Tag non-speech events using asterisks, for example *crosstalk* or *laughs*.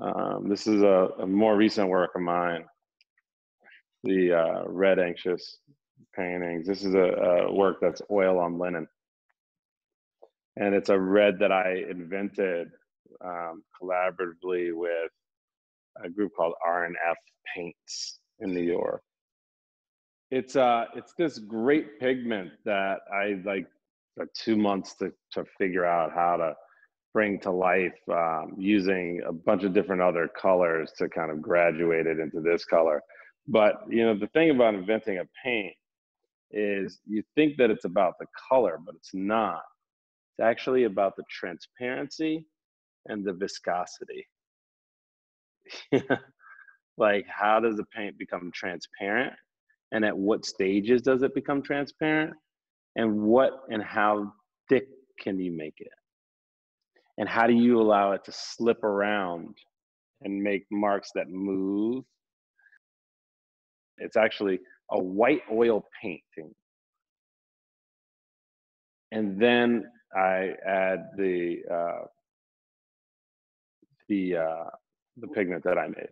Um, this is a, a, more recent work of mine, the uh, Red Anxious paintings. This is a, a, work that's oil on linen. And it's a red that I invented um, collaboratively with a group called R&F Paints in New York. It's uh, it's this great pigment that I like two months to to figure out how to bring to life um, using a bunch of different other colors to kind of graduate it into this color. But you know, the thing about inventing a paint is you think that it's about the color, but it's not. It's actually about the transparency and the viscosity. *laughs* like how does a paint become transparent and at what stages does it become transparent and what and how thick can you make it and how do you allow it to slip around and make marks that move? It's actually a white oil painting. And then i add the uh, the uh, the pigment that i made